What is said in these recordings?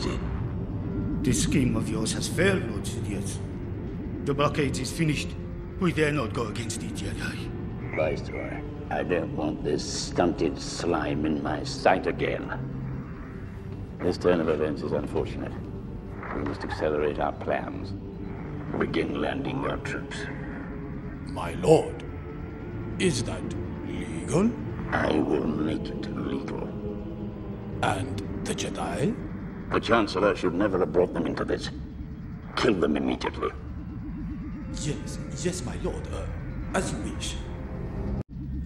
is it? This scheme of yours has failed, Lord Sidious. The blockade is finished. We dare not go against the Jedi. Viceroy, I don't want this stunted slime in my sight again. This turn of events is unfortunate. We must accelerate our plans. Begin landing our troops. My lord, is that legal? I will make it legal. And the Jedi? The Chancellor should never have brought them into this. Kill them immediately. Yes, yes, my lord. Uh, as you wish.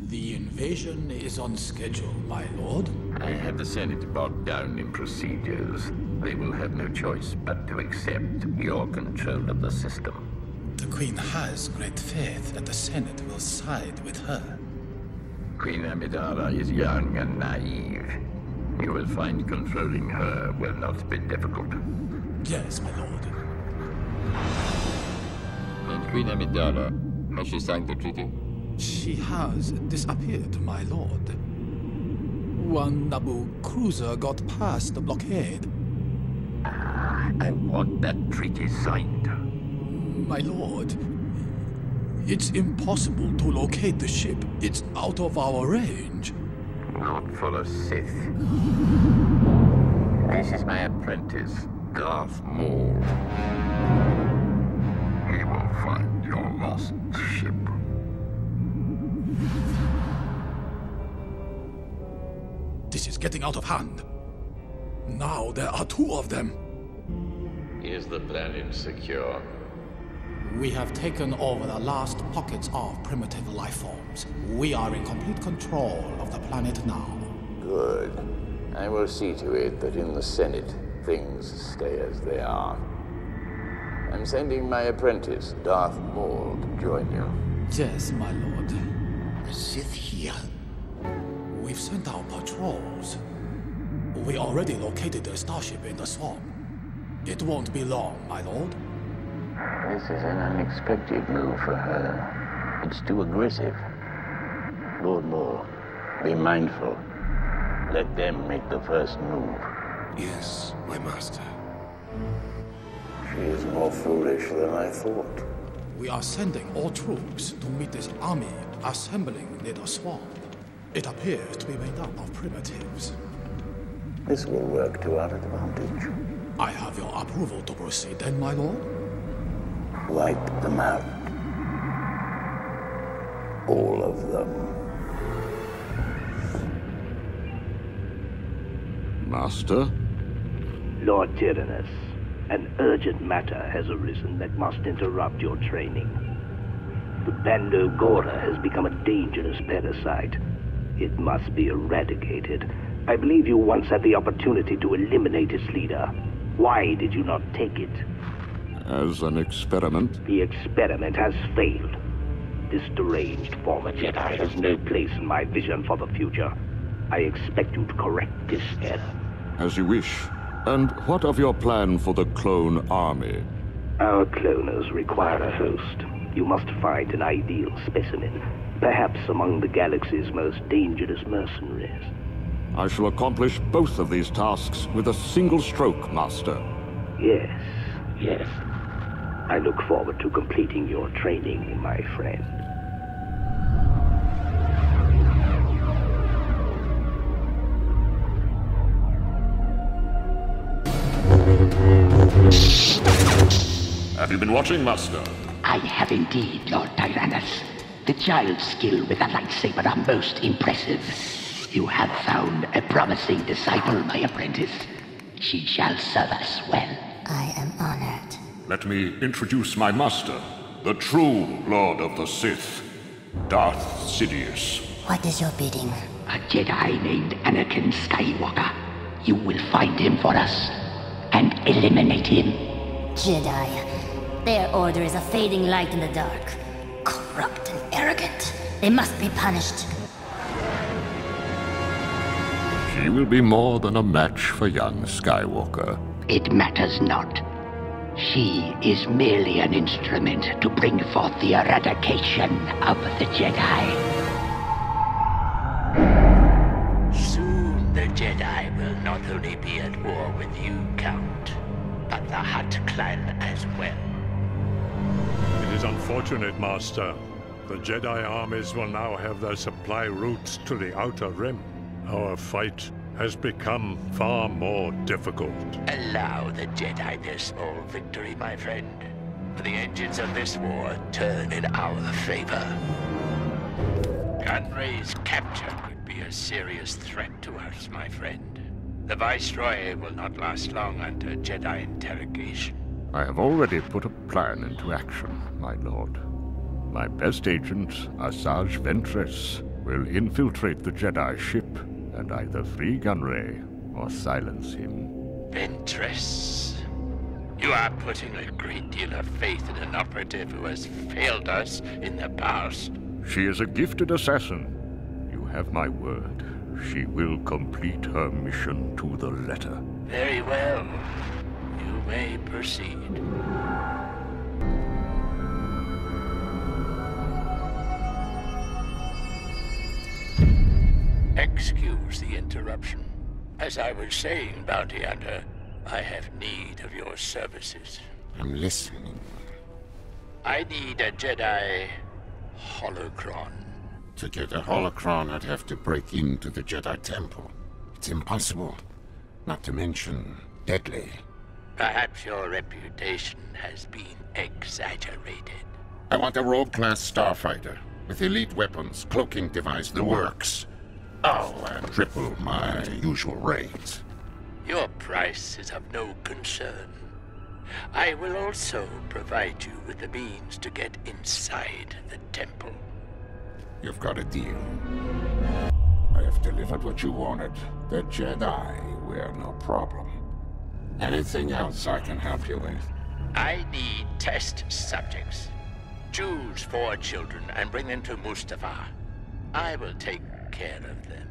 The invasion is on schedule, my lord. I have the Senate bogged down in procedures. They will have no choice but to accept your control of the system. The Queen has great faith that the Senate will side with her. Queen Amidala is young and naive. You will find controlling her will not be difficult. Yes, my lord. And Queen Amidala, has she signed the treaty? She has disappeared, my lord. One Naboo cruiser got past the blockade. I want that treaty signed. My lord, it's impossible to locate the ship. It's out of our range. Not for a Sith. This is my apprentice, Darth Maul. He will find your lost ship. This is getting out of hand. Now there are two of them. Is the planet secure? We have taken over the last pockets of primitive life forms. We are in complete control of the planet now. Good. I will see to it that in the Senate, things stay as they are. I'm sending my apprentice, Darth Maul, to join you. Yes, my lord. The Sith here. We've sent out patrols. We already located the starship in the swamp. It won't be long, my lord. This is an unexpected move for her. It's too aggressive. Lord Maul, be mindful. Let them make the first move. Yes, my master. She is more foolish than I thought. We are sending all troops to meet this army assembling near the swamp. It appears to be made up of primitives. This will work to our advantage. I have your approval to proceed then, my lord? Wipe them out. All of them. Master? Lord Tyrannus, an urgent matter has arisen that must interrupt your training. The Bando Gora has become a dangerous parasite. It must be eradicated. I believe you once had the opportunity to eliminate its leader. Why did you not take it? As an experiment? The experiment has failed. This deranged former Jedi has no place in my vision for the future. I expect you to correct this error. As you wish. And what of your plan for the clone army? Our cloners require a host. You must find an ideal specimen, perhaps among the galaxy's most dangerous mercenaries. I shall accomplish both of these tasks with a single stroke, Master. Yes, yes. I look forward to completing your training, my friend. Have you been watching, Master? I have indeed, Lord Tyrannus. The child's skill with the lightsaber are most impressive. You have found a promising disciple, my apprentice. She shall serve us well. I am honored. Let me introduce my master, the true Lord of the Sith, Darth Sidious. What is your bidding? A Jedi named Anakin Skywalker. You will find him for us and eliminate him. Jedi. Their order is a fading light in the dark. Corrupt and arrogant. They must be punished. She will be more than a match for young Skywalker. It matters not. She is merely an instrument to bring forth the eradication of the Jedi. Soon the Jedi will not not only be at war with you, Count, but the Hutt clan as well. It is unfortunate, Master. The Jedi armies will now have their supply routes to the Outer Rim. Our fight has become far more difficult. Allow the Jedi their small victory, my friend. For the engines of this war turn in our favor. Gunray's capture could be a serious threat to us, my friend. The Viceroy will not last long under Jedi interrogation. I have already put a plan into action, my lord. My best agent, Asajj Ventress, will infiltrate the Jedi ship and either free Gunray or silence him. Ventress. You are putting a great deal of faith in an operative who has failed us in the past. She is a gifted assassin. You have my word. She will complete her mission to the letter. Very well. You may proceed. Excuse the interruption. As I was saying, Bounty Hunter, I have need of your services. I'm listening. I need a Jedi holocron. To get a holocron, I'd have to break into the Jedi Temple. It's impossible. Not to mention, deadly. Perhaps your reputation has been exaggerated. I want a Rogue-class starfighter. With elite weapons, cloaking device, the works. Oh, and triple my usual rate. Your price is of no concern. I will also provide you with the means to get inside the temple. You've got a deal. I have delivered what you wanted. The Jedi were no problem. Anything else I can help you with? I need test subjects. Choose four children and bring them to Mustafar. I will take care of them.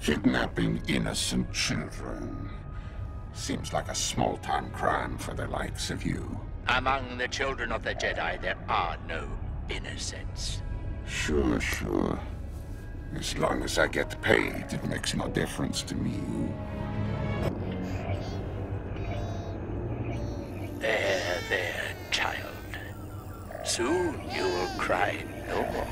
Kidnapping innocent children. Seems like a small-time crime for the likes of you. Among the children of the Jedi, there are no innocents. Sure, sure. As long as I get paid, it makes no difference to me. There, there, child. Soon you will cry no more.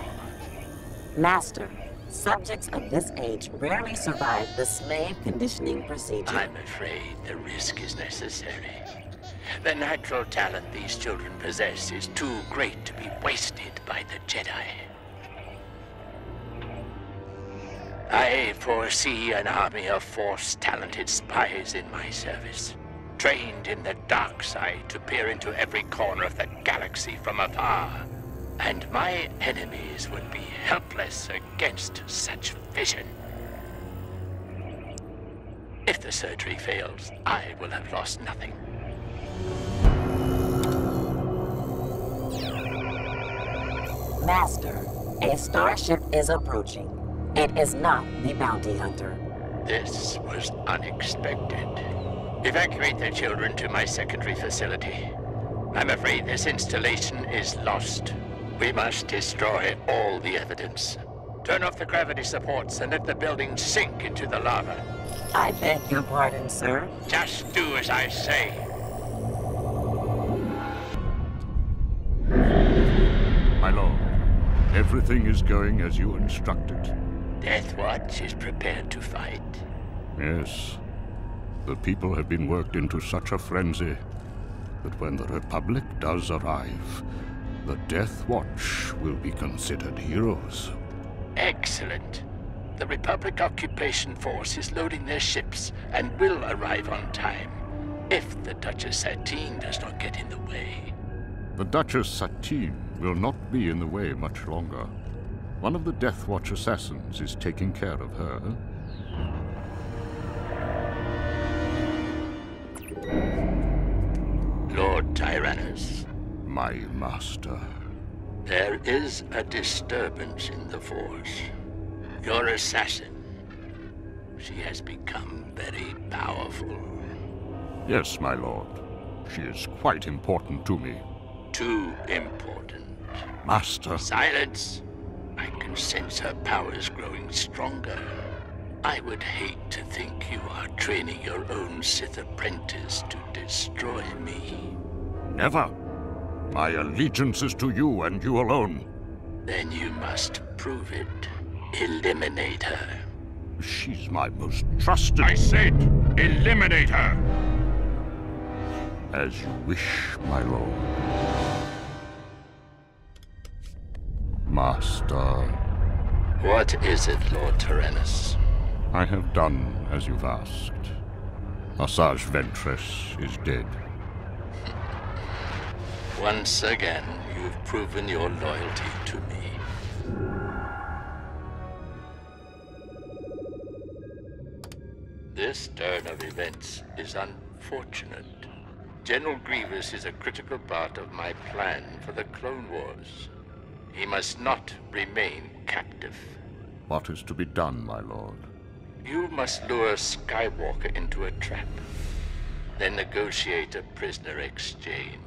Master, subjects of this age rarely survive the slave conditioning procedure. I'm afraid the risk is necessary. The natural talent these children possess is too great to be wasted by the Jedi. I foresee an army of Force-talented spies in my service, trained in the dark side to peer into every corner of the galaxy from afar. And my enemies would be helpless against such vision. If the surgery fails, I will have lost nothing. Master, a starship is approaching. It is not the bounty hunter. This was unexpected. Evacuate the children to my secondary facility. I'm afraid this installation is lost. We must destroy all the evidence. Turn off the gravity supports and let the building sink into the lava. I beg your pardon, sir. Just do as I say. My lord, everything is going as you instructed. Death Watch is prepared to fight. Yes. The people have been worked into such a frenzy that when the Republic does arrive, the Death Watch will be considered heroes. Excellent. The Republic Occupation Force is loading their ships and will arrive on time, if the Duchess Satine does not get in the way. The Duchess Satine will not be in the way much longer. One of the Death Watch assassins is taking care of her. Lord Tyrannus, My master. there is a disturbance in the Force. Your assassin, she has become very powerful. Yes, my lord. She is quite important to me. Too important. Master. Silence! I can sense her powers growing stronger. I would hate to think you are training your own Sith apprentice to destroy me. Never. My allegiance is to you and you alone. Then you must prove it. Eliminate her. She's my most trusted. I said, eliminate her! As you wish, my lord. Master. What is it, Lord Tyrannus? I have done as you've asked. Asajj Ventress is dead. Once again, you've proven your loyalty to me. This turn of events is unfortunate. General Grievous is a critical part of my plan for the Clone Wars. He must not remain captive. What is to be done, my lord? You must lure Skywalker into a trap, then negotiate a prisoner exchange.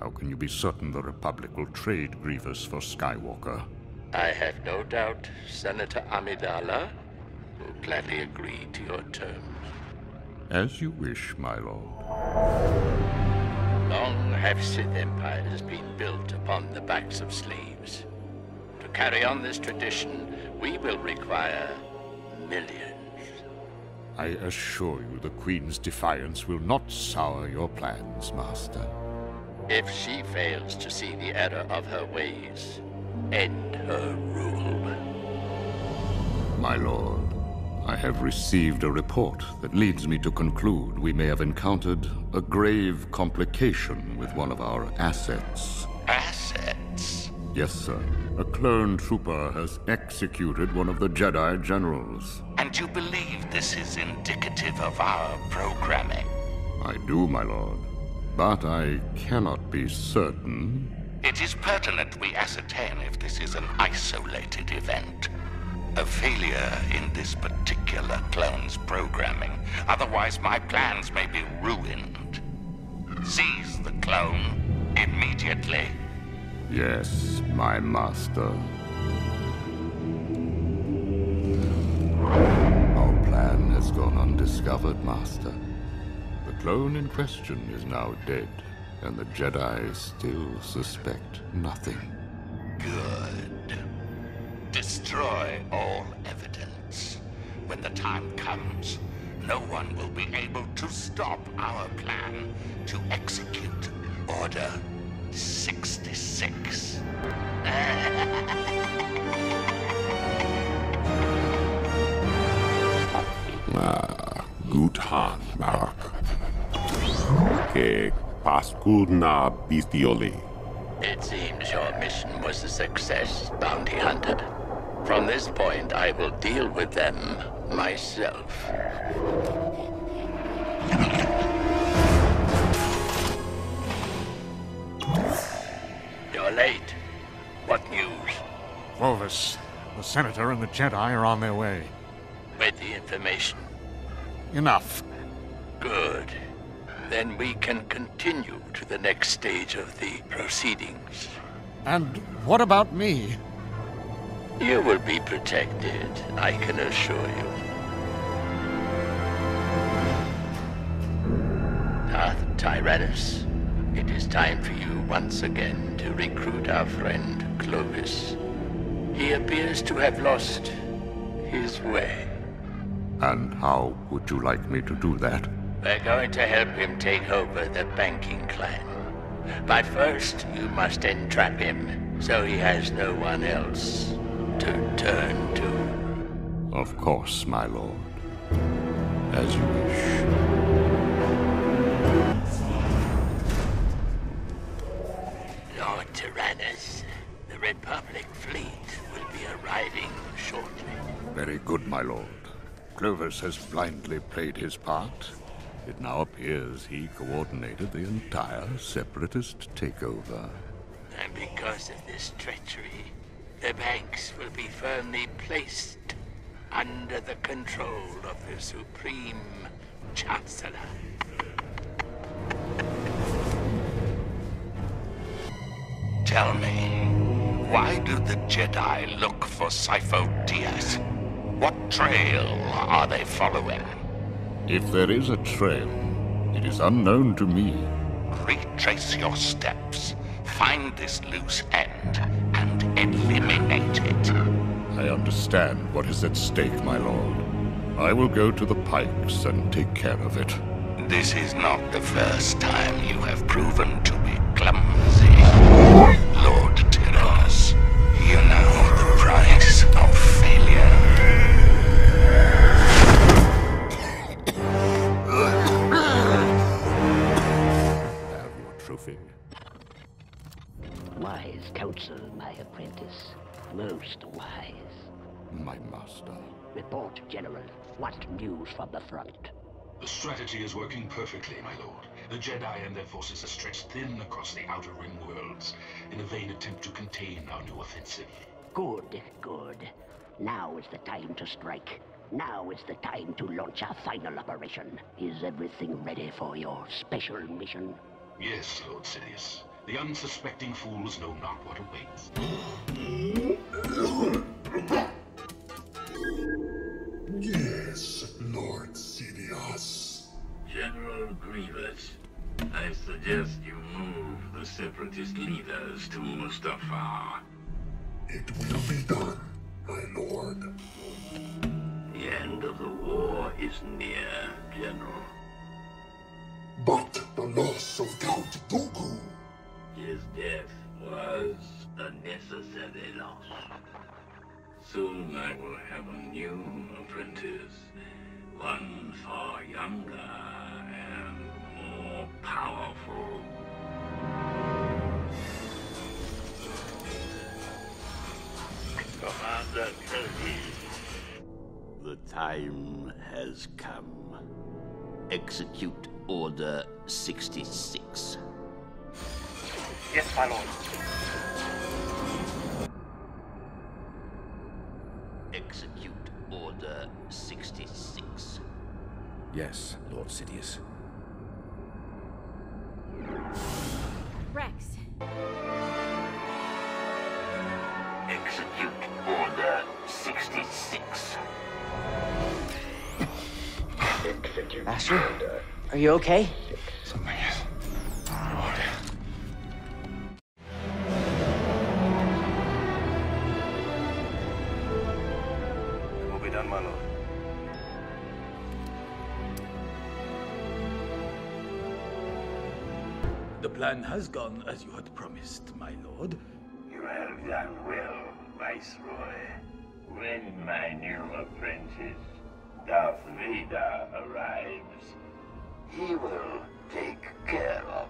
How can you be certain the Republic will trade Grievous for Skywalker? I have no doubt Senator Amidala will gladly agree to your terms. As you wish, my lord. Long have Sith empires been built upon the backs of slaves. To carry on this tradition, we will require millions. I assure you the Queen's defiance will not sour your plans, Master. If she fails to see the error of her ways, end her rule. My lord, I have received a report that leads me to conclude we may have encountered a grave complication with one of our assets. Assets? Yes, sir. A clone trooper has executed one of the Jedi generals. And you believe this is indicative of our programming? I do, my lord. But I cannot be certain. It is pertinent we ascertain if this is an isolated event. A failure in this particular clone's programming. Otherwise, my plans may be ruined. Seize the clone immediately. Yes, my master. Our plan has gone undiscovered, master. The clone in question is now dead, and the Jedi still suspect nothing. Good. Destroy all evidence. When the time comes, no one will be able to stop our plan to execute Order 66. Ah, gut Han, Mark. Que paskudna bestioli. It seems your mission was a success, Bounty Hunter. From this point, I will deal with them myself. You're late. What news? Clovis, the Senator and the Jedi are on their way. With the information. Enough. Good. Then we can continue to the next stage of the proceedings. And what about me? You will be protected, I can assure you. Darth Tyrannus, it is time for you once again to recruit our friend Clovis. He appears to have lost his way. And how would you like me to do that? We're going to help him take over the banking clan. But first, you must entrap him so he has no one else to turn to. Of course, my lord. As you wish. Lord Tyrannus, the Republic fleet will be arriving shortly. Very good, my lord. Clovis has blindly played his part. It now appears he coordinated the entire separatist takeover. And because of this treachery, the banks will be firmly placed under the control of the Supreme Chancellor. Tell me, why do the Jedi look for Sifo Dyas? What trail are they following? If there is a trail, it is unknown to me. Retrace your steps. Find this loose end and eliminate it. I understand what is at stake, my lord. I will go to the Pykes and take care of it. This is not the first time you have proven to be clumsy. Wise counsel, my apprentice. Most wise. My master. Report, General. What news from the front? The strategy is working perfectly, my lord. The Jedi and their forces are stretched thin across the Outer Rim worlds in a vain attempt to contain our new offensive. Good, good. Now is the time to strike. Now is the time to launch our final operation. Is everything ready for your special mission? Yes, Lord Sidious. The unsuspecting fools know not what awaits. Yes, Lord Sidious. General Grievous, I suggest you move the Separatist leaders to Mustafar. It will be done, my lord. The end of the war is near, General. But the loss of Count Dooku. His death was a necessary loss. Soon I will have a new apprentice. One far younger and more powerful. Commander Kelly. The time has come. Execute Order 66. Yes, my lord. Execute Order 66. Yes, Lord Sidious. Rex. Execute Order 66. Execute Master, are you okay? Has gone as you had promised, my lord. You have done well, Viceroy. When my new apprentice, Darth Vader, arrives, he will take care of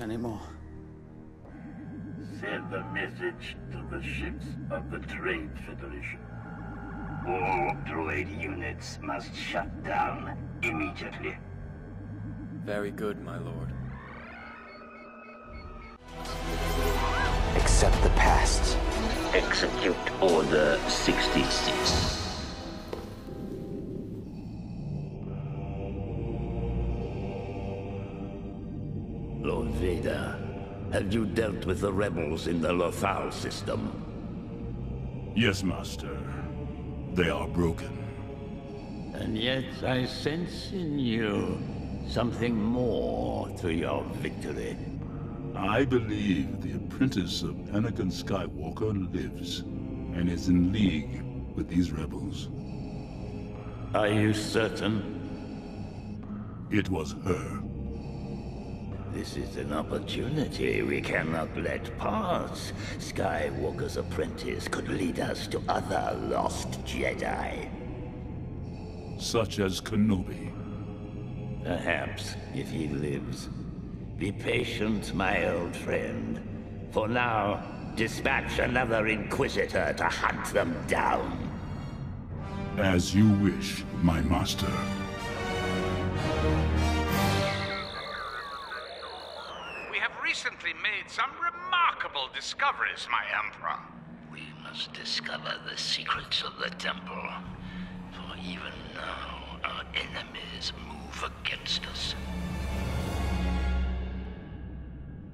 I anymore. Send a message to the ships of the Trade Federation. All droid units must shut down immediately. Very good, my lord. Accept the past. Execute Order 66. With the rebels in the Lothal system? Yes, Master. They are broken. And yet I sense in you something more to your victory. I believe the apprentice of Anakin Skywalker lives and is in league with these rebels. Are you certain? It was her. This is an opportunity we cannot let pass. Skywalker's apprentice could lead us to other lost Jedi. Such as Kenobi. Perhaps, if he lives. Be patient, my old friend. For now, dispatch another Inquisitor to hunt them down. As you wish, my master. Recently made some remarkable discoveries, my Emperor. We must discover the secrets of the temple. For even now, our enemies move against us.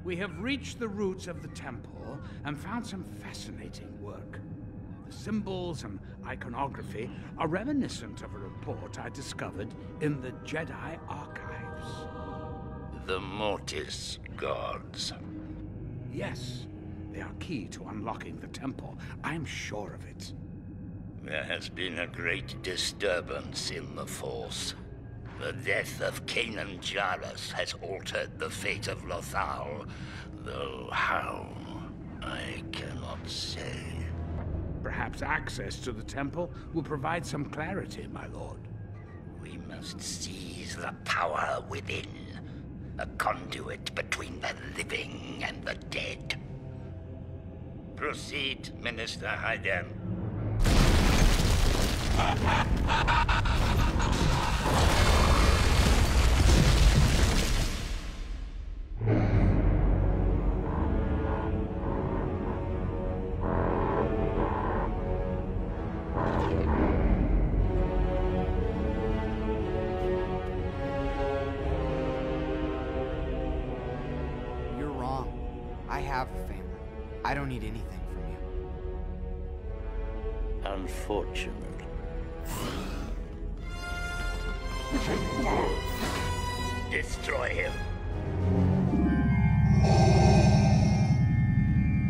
We have reached the roots of the temple and found some fascinating work. The symbols and iconography are reminiscent of a report I discovered in the Jedi archives. The Mortis gods. Yes, they are key to unlocking the temple. I'm sure of it. There has been a great disturbance in the Force. The death of Kanan Jarrus has altered the fate of Lothal, though how, I cannot say. Perhaps access to the temple will provide some clarity, my lord. We must seize the power within, a conduit between the living and the dead. Proceed, Minister Hydan. Destroy him.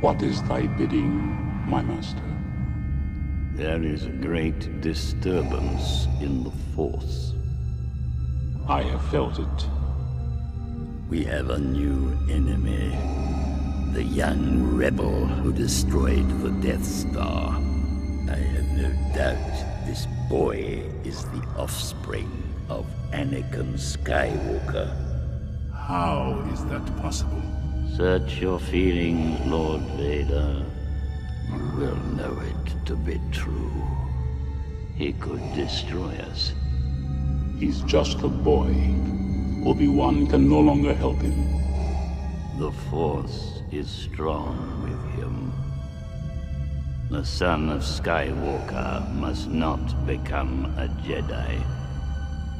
What is thy bidding, my master? There is a great disturbance in the Force. I have felt it. We have a new enemy. The young rebel who destroyed the Death Star. I have no doubt this boy is the offspring of Anakin Skywalker. How is that possible? Search your feelings, Lord Vader. You will know it to be true. He could destroy us. He's just a boy. Obi-Wan can no longer help him. The Force is strong with him. The son of Skywalker must not become a Jedi.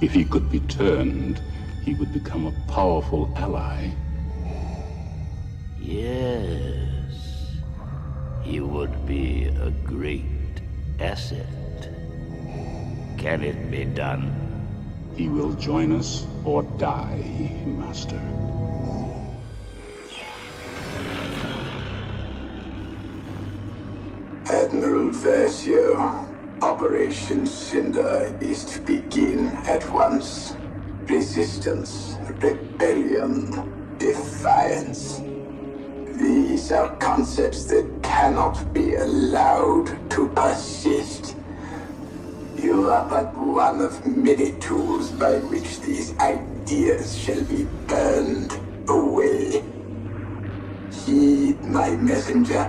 If he could be turned, he would become a powerful ally. Yes. He would be a great asset. Can it be done? He will join us or die, Master. Admiral Versio, Operation Cinder is to begin at once. Resistance, rebellion, defiance. These are concepts that cannot be allowed to persist. You are but one of many tools by which these ideas shall be burned away. Heed my messenger.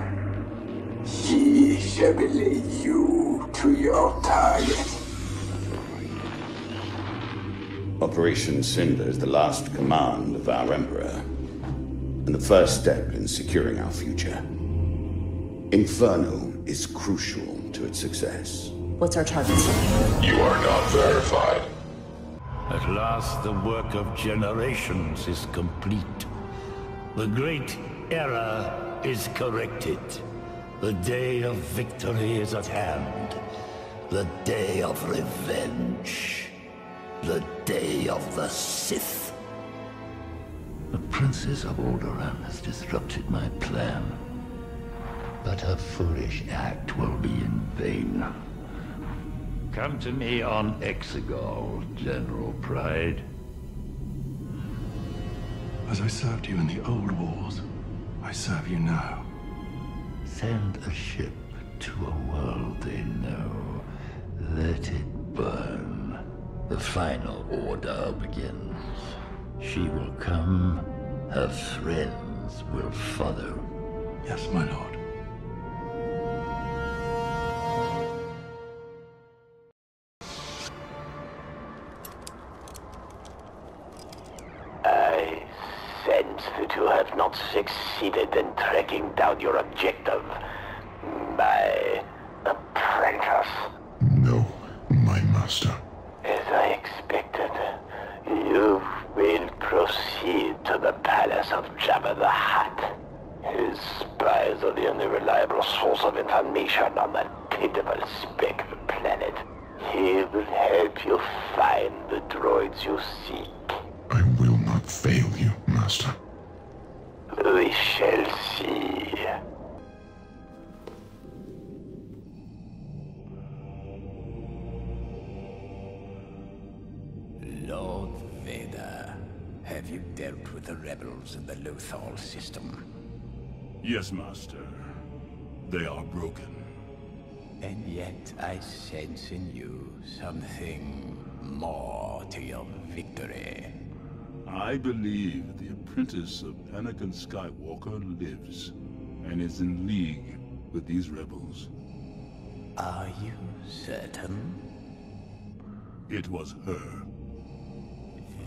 He shall relay you to your target. Operation Cinder is the last command of our Emperor, and the first step in securing our future. Inferno is crucial to its success. What's our target? You are not verified. At last, the work of generations is complete. The great error is corrected. The day of victory is at hand. The day of revenge. The day of the Sith. The Princess of Alderaan has disrupted my plan. But her foolish act will be in vain. Come to me on Exegol, General Pryde. As I served you in the old wars, I serve you now. Send a ship to a world they know. Let it burn. The final order begins. She will come. Her friends will follow. Yes, my lord. You will proceed to the palace of Jabba the Hutt. His spies are the only reliable source of information on that pitiful speck of a planet. He will help you find the droids you seek. I will not fail you, master. We shall Lothal system? Yes, Master. They are broken. And yet I sense in you something more to your victory. I believe the apprentice of Anakin Skywalker lives and is in league with these rebels. Are you certain? It was her.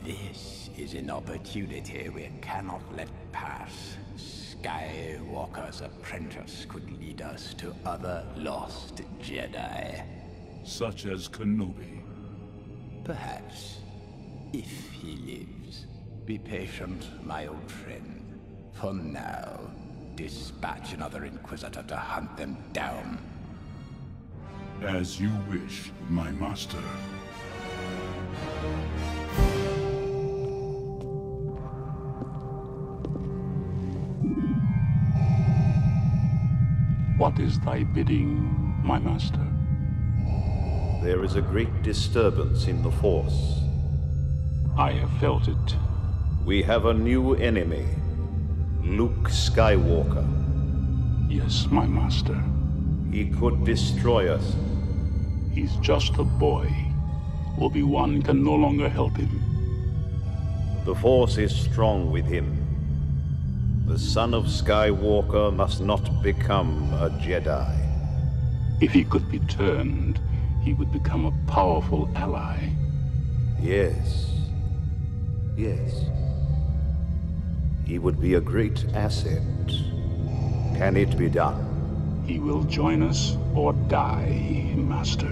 This is an opportunity we cannot let pass. Skywalker's apprentice could lead us to other lost Jedi. Such as Kenobi. Perhaps, if he lives. Be patient, my old friend. For now, dispatch another Inquisitor to hunt them down. As you wish, my master. Is thy bidding, my master? There is a great disturbance in the Force. I have felt it. We have a new enemy. Luke Skywalker. Yes, my master. He could destroy us. He's just a boy. Obi-Wan can no longer help him. The Force is strong with him. The son of Skywalker must not become a Jedi. If he could be turned, he would become a powerful ally. Yes. Yes. He would be a great asset. Can it be done? He will join us or die, Master.